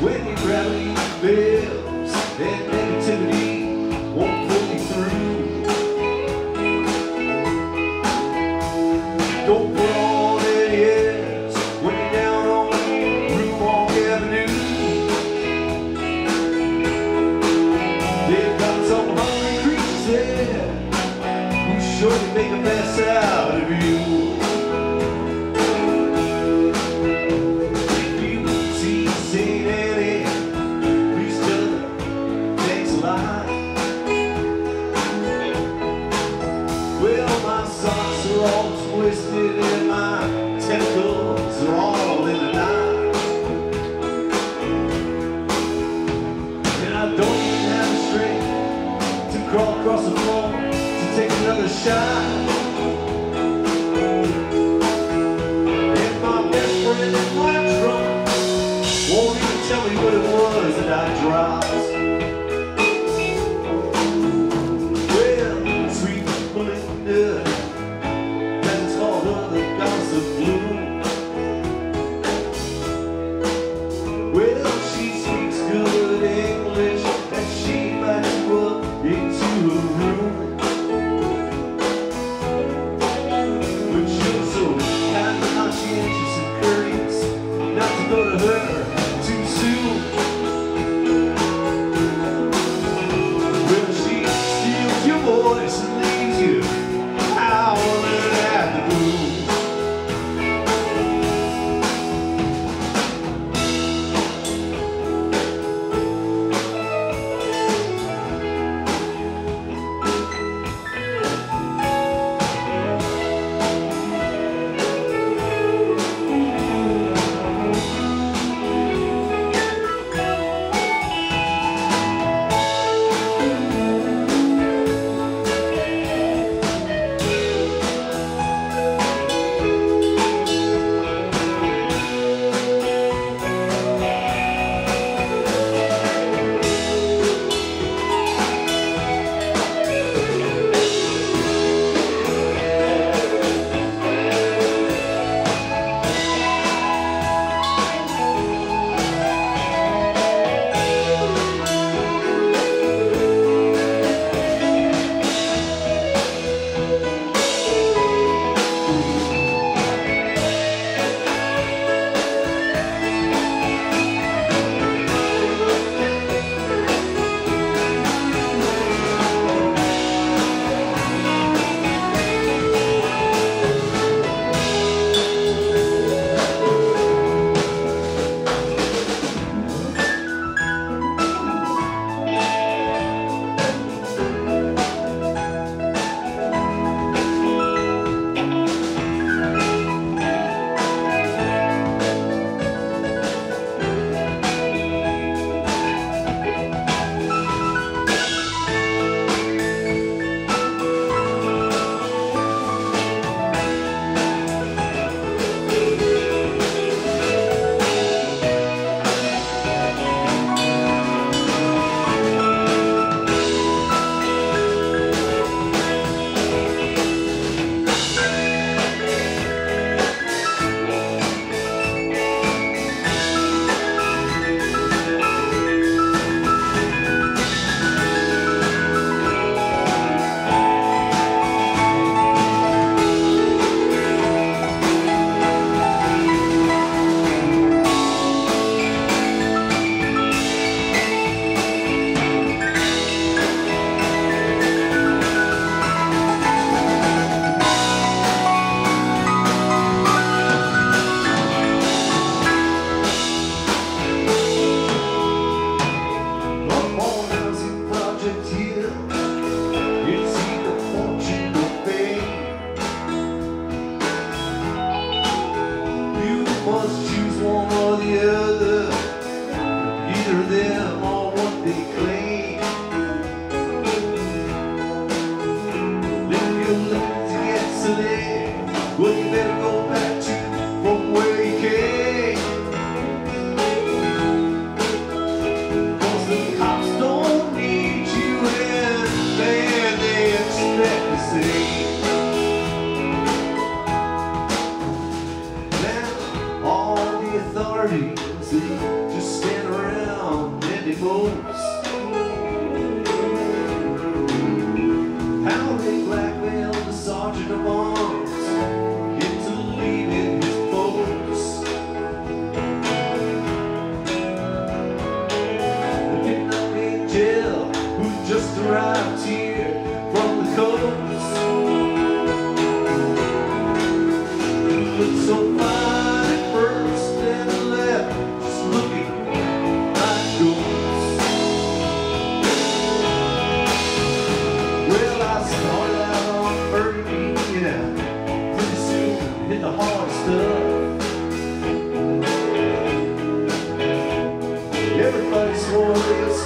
When your gravity fails and negativity voice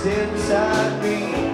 Beside me